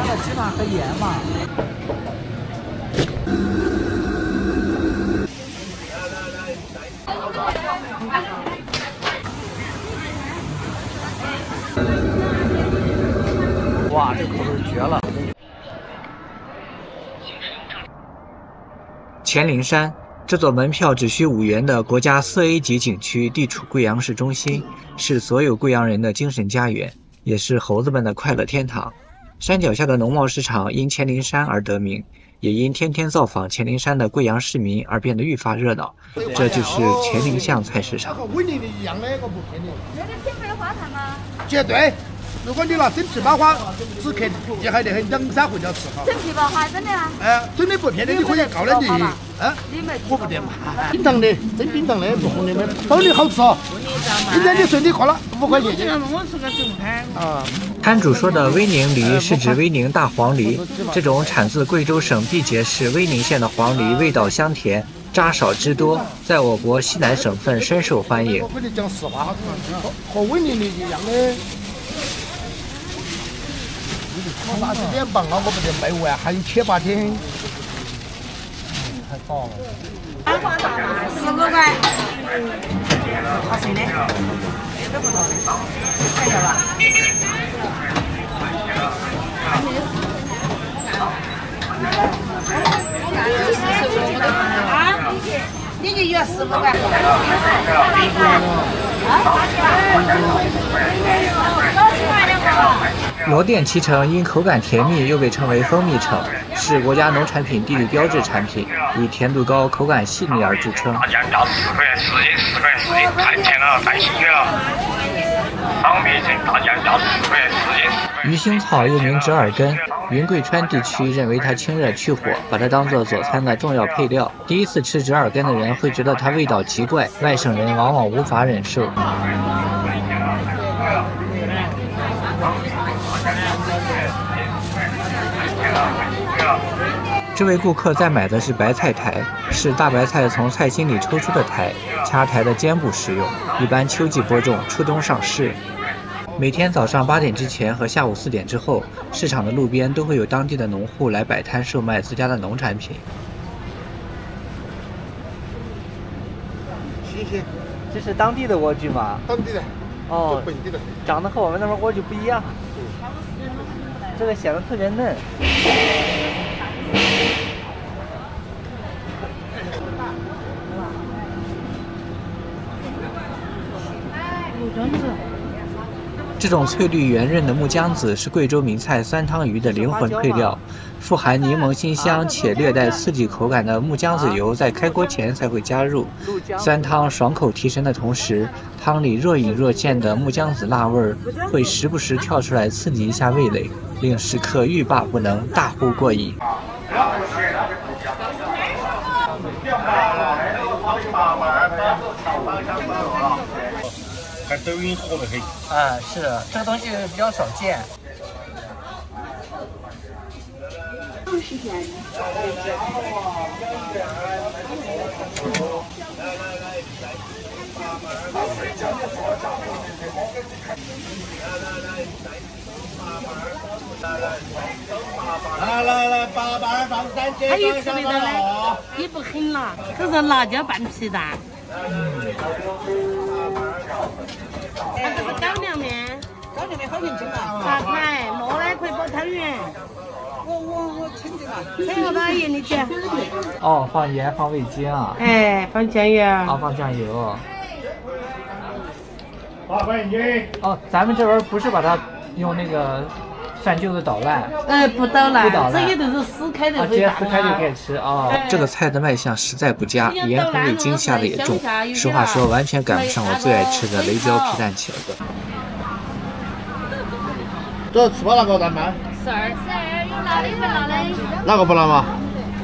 山的芝麻和盐嘛。哇，这口味绝了！黔灵山这座门票只需五元的国家四 A 级景区，地处贵阳市中心，是所有贵阳人的精神家园，也是猴子们的快乐天堂。山脚下的农贸市场因黔灵山而得名，也因天天造访黔灵山的贵阳市民而变得愈发热闹。这就是黔灵巷菜市场。和威宁的一样的，我不骗你。那个品牌花坛吗？绝对。如果你拿真皮包花，只客厉害得很，两三回就要吃好。真皮包花真的啊？哎，真的不骗你，你可以告两句。啊？我不得嘛。冰糖的，真冰糖的，不红的，包的好吃哦。今天你随你喝了五块钱。我是个正摊。啊。摊主说的威宁梨是指威宁大黄梨，这种产自贵州省毕节市威宁县的黄梨，味道香甜，渣少汁多，在我国西南省份深受欢迎。我跟你讲实话，和威宁的一样的。那是两磅啊！我不得卖完，还有七八天。太少了。十五块。罗店脐橙因口感甜蜜，又被称为蜂蜜橙，是国家农产品地理标志产品，以甜度高、口感细腻而著称。鱼腥草又名折耳根，云贵川地区认为它清热去火，把它当做佐餐的重要配料。第一次吃折耳根的人会觉得它味道奇怪，外省人往往无法忍受。这位顾客在买的是白菜苔，是大白菜从菜心里抽出的苔，掐苔的尖部食用，一般秋季播种，初冬上市。每天早上八点之前和下午四点之后，市场的路边都会有当地的农户来摆摊售卖自家的农产品。新鲜，这是当地的莴苣吗？当地的，哦，本地的，长得和我们那边莴苣不一样，这个显得特别嫩。这种翠绿圆润的木姜子是贵州名菜酸汤鱼的灵魂配料，富含柠檬辛香且略带刺激口感的木姜子油在开锅前才会加入，酸汤爽口提神的同时，汤里若隐若现的木姜子辣味儿会时不时跳出来刺激一下味蕾，令食客欲罢不能，大呼过瘾。看抖音火的很。啊，是这个东西比较少见。来来来，八瓣放三斤，还有吃的呢，也不很辣，这是辣椒拌皮蛋。这个高粱面，高粱面好年轻啊！炸块，磨呢可以包汤圆。我我我称的嘛。称好多少盐？你讲。哦，放盐，放味精啊。哎，放酱油。啊，放酱油。八块一斤。哦，咱们这边不是把它用那个蒜就是捣烂。哎，不捣烂，不捣烂，这个都是撕开的啊，直接撕开就可以吃啊。这个菜的卖相实在不佳，盐和味精下的也重。实话说，完全赶不上我最爱吃的雷椒皮蛋茄子。这糍粑哪个难卖？十二，十二有辣的不辣的？哪个不辣吗？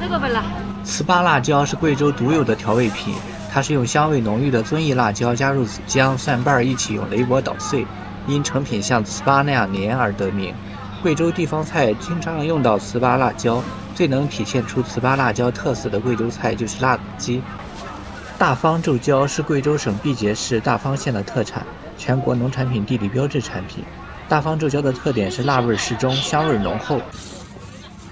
这个不辣。糍粑辣椒是贵州独有的调味品，它是用香味浓郁的遵义辣椒加入子姜、蒜瓣一起用雷锅捣碎，因成品像糍粑那样黏而得名。贵州地方菜经常用到糍粑辣椒，最能体现出糍粑辣椒特色的贵州菜就是辣子鸡。大方皱椒是贵州省毕节市大方县的特产，全国农产品地理标志产品。大方皱胶的特点是辣味适中，香味浓厚。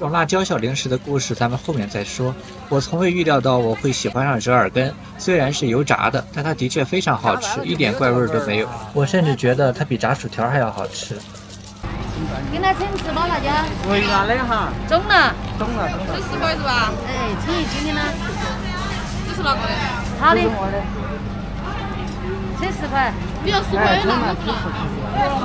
种辣椒小零食的故事咱们后面再说。我从未预料到我会喜欢上折耳根，虽然是油炸的，但它的确非常好吃，一点怪味都没有。我甚至觉得它比炸薯条还要好吃。跟他称吃饱辣椒，为啥的哈？中了，中了，中了。十块是吧？哎，称一斤的呢。这是哪个的？他的。称十块。你要十块的那么多。十五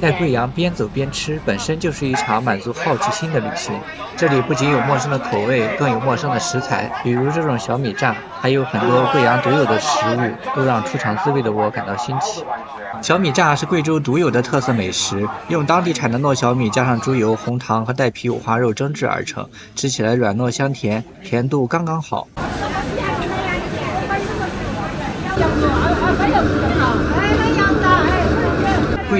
在贵阳边走边吃，本身就是一场满足好奇心的旅行。这里不仅有陌生的口味，更有陌生的食材，比如这种小米炸，还有很多贵阳独有的食物，都让初尝滋味的我感到新奇。小米炸是贵州独有的特色美食，用当地产的糯小米加上猪油、红糖和带皮五花肉蒸制而成，吃起来软糯香甜，甜度刚刚好。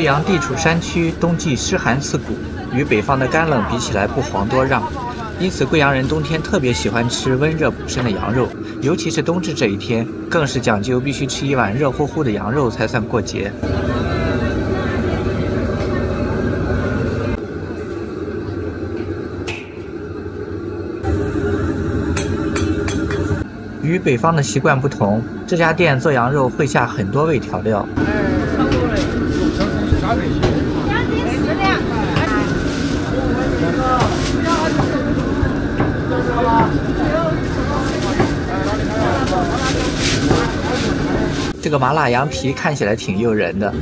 贵阳地处山区，冬季湿寒刺骨，与北方的干冷比起来不遑多让。因此，贵阳人冬天特别喜欢吃温热补身的羊肉，尤其是冬至这一天，更是讲究必须吃一碗热乎乎的羊肉才算过节。与北方的习惯不同，这家店做羊肉会下很多味调料。这个麻辣羊皮看起来挺诱人的。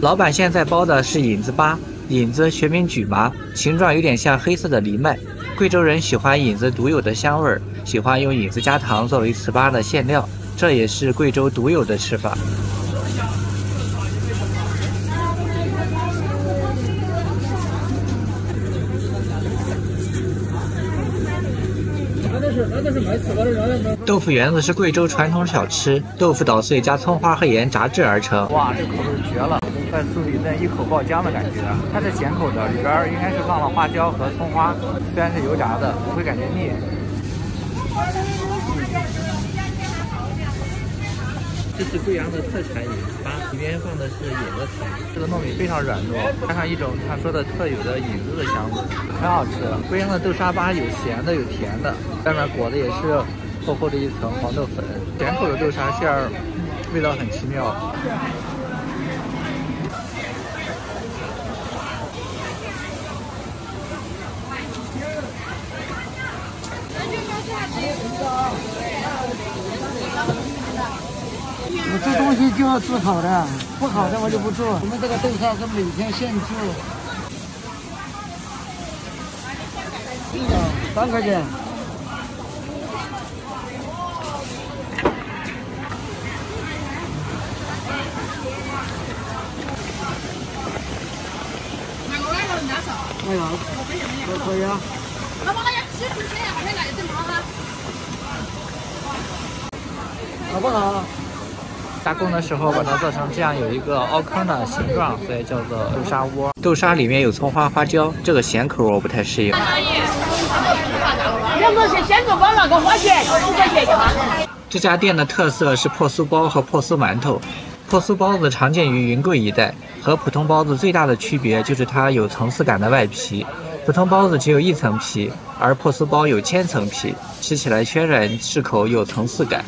老板现在包的是引子粑，引子学名荨麻，形状有点像黑色的藜麦。贵州人喜欢引子独有的香味儿，喜欢用引子加糖作为糍粑的馅料，这也是贵州独有的吃法。豆腐圆子是贵州传统小吃，豆腐捣碎加葱花和盐炸制而成。哇，这口味绝了！在酥里嫩，一口爆浆的感觉。它是咸口的，里边应该是放了花椒和葱花，虽然是油炸的，不会感觉腻。这是贵阳的特产引子粑，里面放的是引子草。这个糯米非常软糯，加上一种他说的特有的引子的香味，很好吃。贵阳的豆沙粑有咸的，有甜的，外面裹的也是厚厚的一层黄豆粉。咸口的豆沙馅儿，味道很奇妙。我这东西就要做好的，不好的我就不做。我们这个豆沙是每天现做。三块钱。那个外头人家少。哎呀，我可以啊。那我那要几块钱？好像来。好不好？加工的时候把它做成这样有一个凹坑的形状，所以叫做豆沙窝。豆沙里面有葱花、花椒，这个咸口我不太适应。两个是鲜豆包，那个花钱五块钱一哈。这家店的特色是破酥包和破酥馒头。破酥包子常见于云贵一带，和普通包子最大的区别就是它有层次感的外皮。普通包子只有一层皮，而破酥包有千层皮，吃起来暄软适口，有层次感。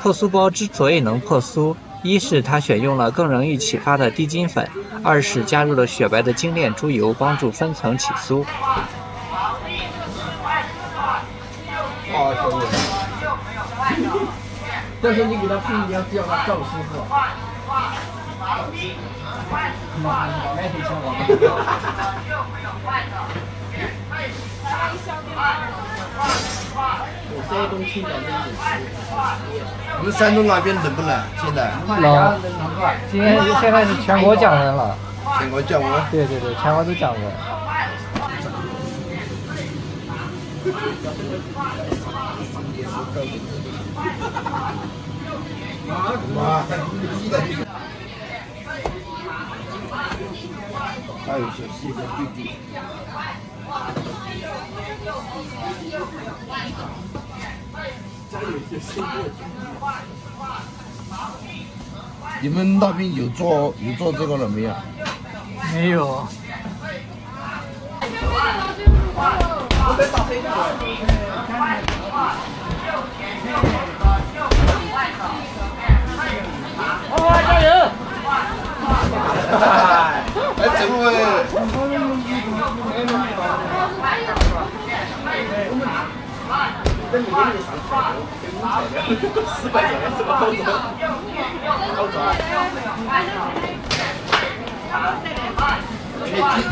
破酥包之所以能破酥，一是它选用了更容易起发的低筋粉，二是加入了雪白的精炼猪油，帮助分层起酥。我们山东那边冷不冷？现在冷。今天现在是全国降温了。全国降温？对对对，全国都降温。还有一些细分弟弟。你们那边有做有做这个了没有？没有。哇，加油！来，这位。四百块这么高中，高中。你记住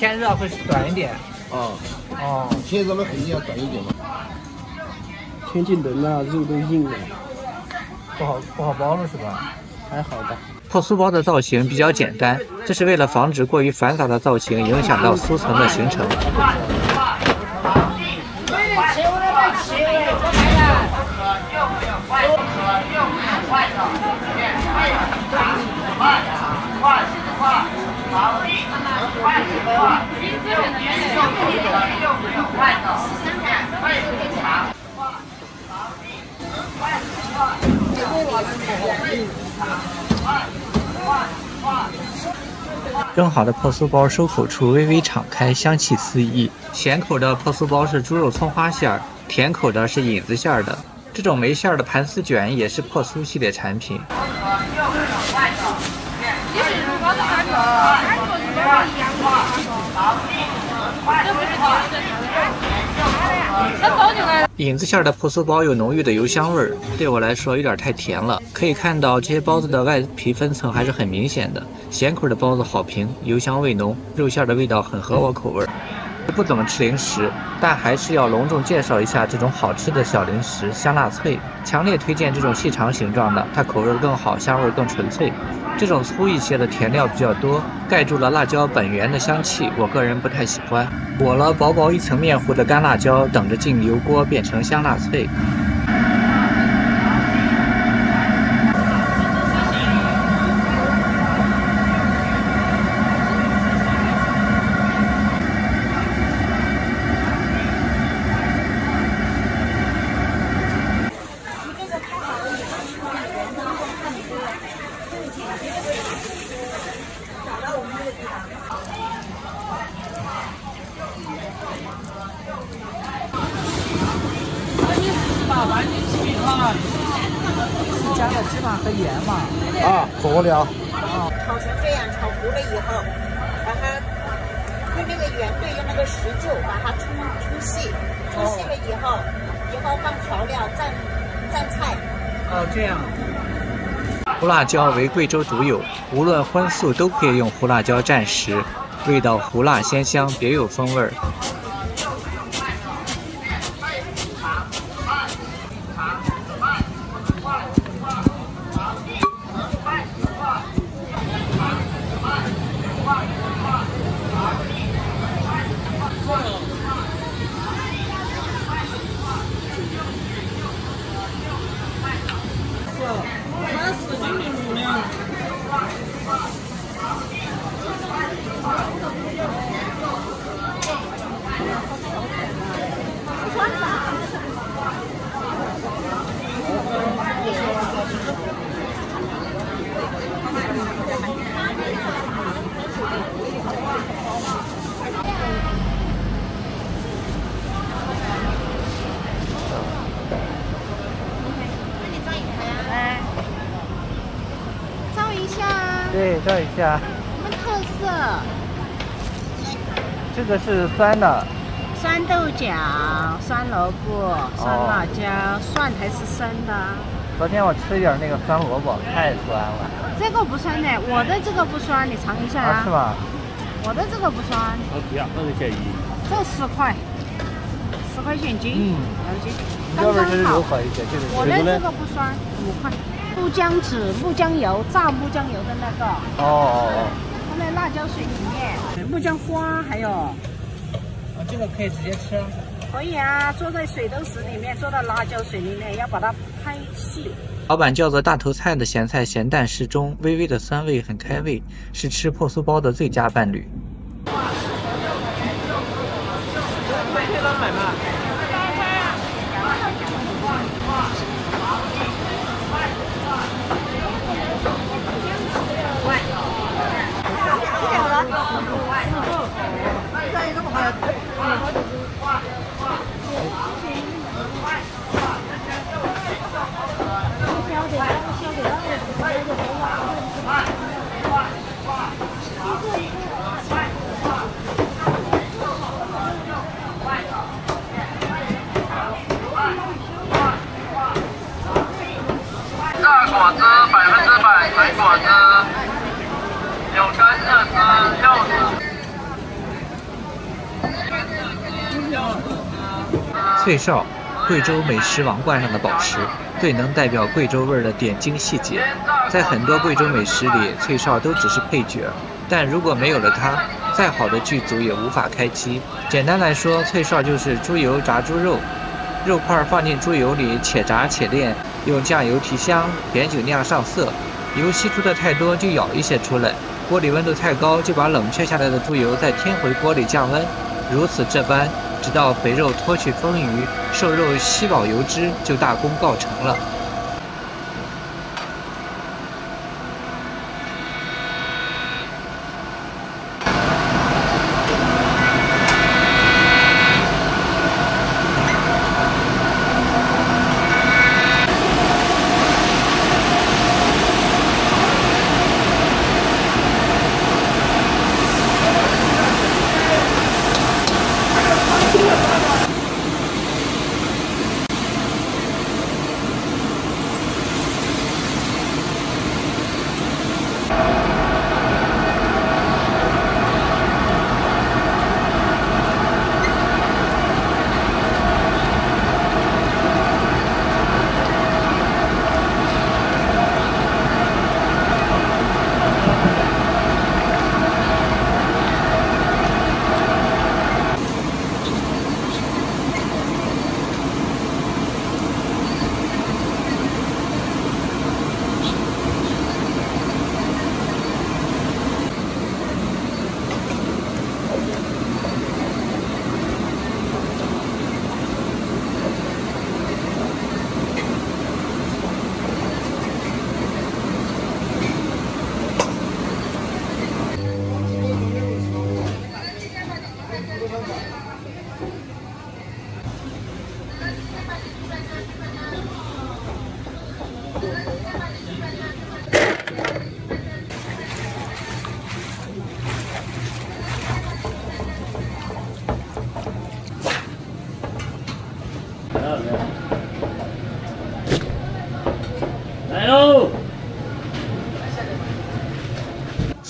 天热会短一点。啊，哦，天热了肯定要短一点嘛。天气冷了，肉都硬了，不好不好包了是吧？还好吧。破酥包的造型比较简单，这是为了防止过于繁杂的造型影响到酥层的形成。蒸好的破酥包收口处微微敞开，香气四溢。咸口的破酥包是猪肉葱花馅儿，甜口的是引子馅儿的。这种没馅儿的盘丝卷也是破酥系列产品。影子馅的葡酥包有浓郁的油香味儿，对我来说有点太甜了。可以看到这些包子的外皮分层还是很明显的。咸口的包子好评，油香味浓，肉馅的味道很合我口味儿。不怎么吃零食，但还是要隆重介绍一下这种好吃的小零食——香辣脆。强烈推荐这种细长形状的，它口味更好，香味更纯粹。这种粗一些的甜料比较多，盖住了辣椒本源的香气，我个人不太喜欢。裹了薄薄一层面糊的干辣椒，等着进油锅变成香辣脆。加了芝麻和盐嘛。啊，佐料。炒成这样，炒糊了以后，把它用那个圆队用那个石臼把它冲冲细，冲细了以后，以后放调料蘸蘸菜。哦，这样。胡辣椒为贵州独有，无论荤素都可以用胡辣椒蘸食，味道胡辣鲜香，别有风味儿。照一下啊，对，照一下。我们特色这个是酸的，酸豆角、酸萝卜、酸辣椒，蒜还是生的。昨天我吃一点那个酸萝卜，太酸了。这个不酸的，我的这个不酸，你尝一下啊，是吧？我的这个不酸。我不要，我是建议。这十块。十块钱斤。嗯，了解。要不然就是一些，就是我的这个不酸，五块。木姜子、木姜油、榨木姜油的那个。哦哦哦。放在辣椒水里面，木姜花还有。啊，这个可以直接吃啊。可以啊，做在水豆豉里面，做到辣椒水里面，要把它拍细。老板叫做大头菜的咸菜咸淡适中，微微的酸味很开胃，是吃破酥包的最佳伴侣。大果汁百分之翠，哨，贵州美食王冠上的宝石，最能代表贵州味儿的点睛细节。在很多贵州美食里，翠哨都只是配角，但如果没有了它，再好的剧组也无法开机。简单来说，翠哨就是猪油炸猪肉，肉块放进猪油里且炸且炼，用酱油提香，碘酒酿上色。油吸出的太多就舀一些出来，锅里温度太高就把冷却下来的猪油再添回锅里降温，如此这般。直到肥肉脱去丰腴，瘦肉吸饱油脂，就大功告成了。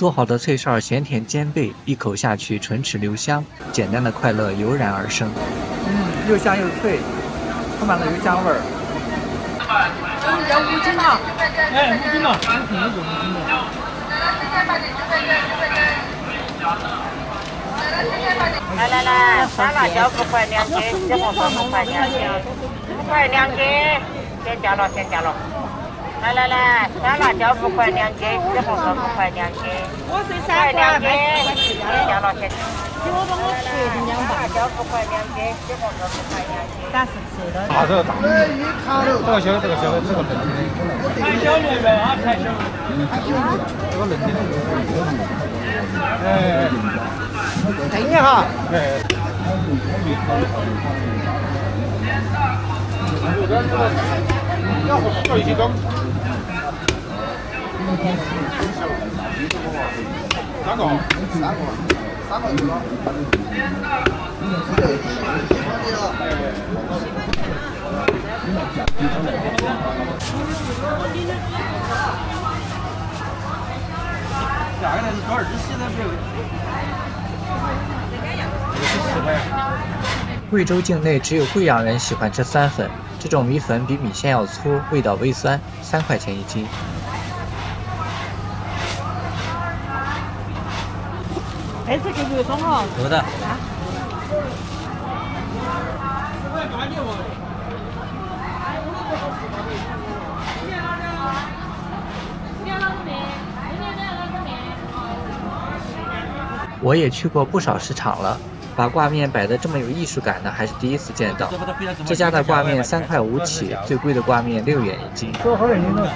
做好的脆哨咸甜兼备，一口下去唇齿留香，简单的快乐油然而生。嗯，又香又脆，充满了油香味儿。要五斤嘛？哎，五斤嘛，五斤一个五斤的。来来来，酸辣椒五块两斤，小黄瓜五块两斤，五块两斤，先加了，先加了。来来来，酸辣椒五块两斤，小黄瓜五块两斤，我是五三块两斤，两先加了，先。给我帮我切成两辣，椒五块两斤，小黄瓜五块两斤。但是吃的。大这个，这个小，这个小，这个嫩的。太小了呗，啊，太小。这个嫩的。哎，等一下。哎。要要一起装。三个，三个，三个一个。价格那是多少日系的，别问。十块。贵州境内只有贵阳人喜欢吃酸粉，这种米粉比米线要粗，味道微酸，三块钱一斤。这次给你装好。有的。我也去过不少市场了，把挂面摆得这么有艺术感的还是第一次见到。这家的挂面三块五起，最贵的挂面六元一斤。三块五。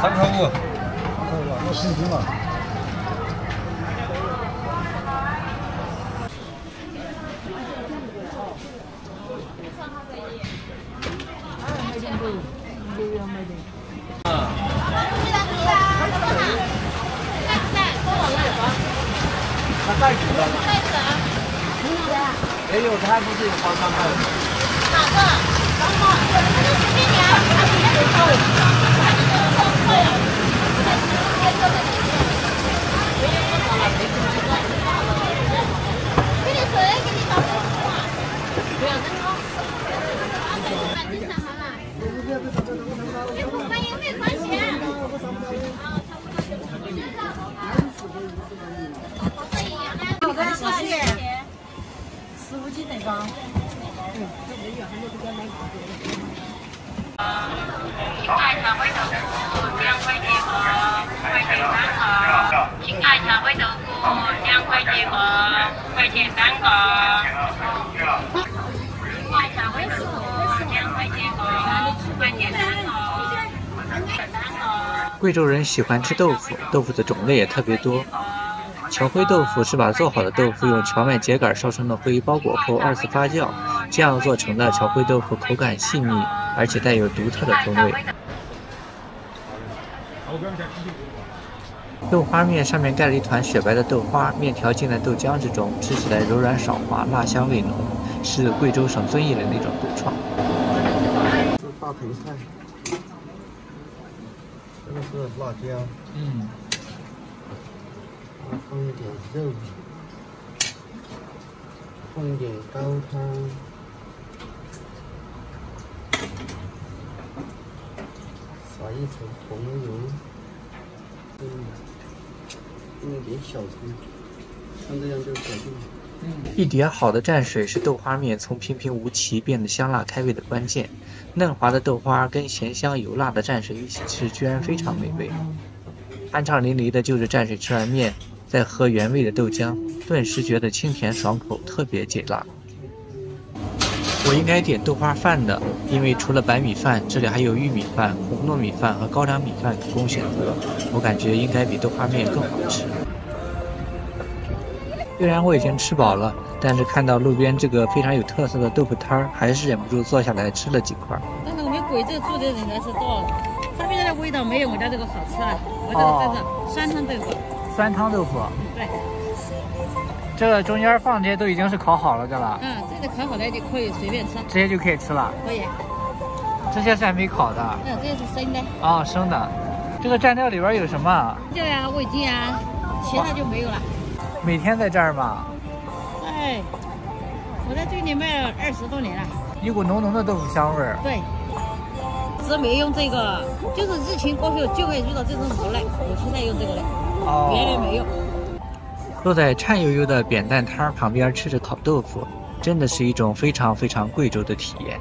三块五，那十斤嘛。袋子的。袋子啊。也有，它不是有包装吗？哪个？包装。随便你啊，随便你挑。给你水，给你倒水不要扔了。赶紧上好了。哎，不管有没有关系。啊，差不多。多少钱？十五斤那个。爱茶煨豆腐两块钱个，五块钱三个。青爱茶煨豆腐两块钱个，五块钱三个。青爱茶煨豆腐两块钱个，五块钱三个。贵州人喜欢吃豆腐，豆腐的种类也特别多。荞灰豆腐是把做好的豆腐用荞麦秸秆烧成的灰包裹后二次发酵，这样做成的荞灰豆腐口感细腻，而且带有独特的风味。豆花面上面盖了一团雪白的豆花，面条浸在豆浆之中，吃起来柔软爽滑，辣香味浓，是贵州省遵义的那种独创。大头菜，这个是辣椒，嗯。放一点肉，放一点高汤，撒一层红油，嗯，放一点小葱，像这样就搞定了。一碟好的蘸水是豆花面从平平无奇变得香辣开胃的关键。嫩滑的豆花跟咸香油辣的蘸水一起吃，居然非常美味。酣畅淋漓的就着蘸水吃完面。再喝原味的豆浆，顿时觉得清甜爽口，特别解辣。我应该点豆花饭的，因为除了白米饭，这里还有玉米饭、红糯米饭和高粱米饭可供选择。我感觉应该比豆花面更好吃。虽然我已经吃饱了，但是看到路边这个非常有特色的豆腐摊儿，还是忍不住坐下来吃了几块。但是我们贵州住的人还是多，它比它的味道没有我家这个好吃啊。我这个这是酸汤豆腐。酸汤豆腐，对，这个中间放这些都已经是烤好了的了。嗯，这个烤好了就可以随便吃，直接就可以吃了。可以。这些是还没烤的。嗯，这些是生的。哦，生的。这个蘸料里边有什么？料呀，味精啊，其他就没有了。每天在这儿吗？哎，我在这里卖了二十多年了。一股浓浓的豆腐香味儿。对。是没用这个，就是疫情过后就会遇到这种无奈，我现在用这个了，哦。原来没用。坐在颤悠悠的扁担摊旁边吃着烤豆腐，真的是一种非常非常贵州的体验。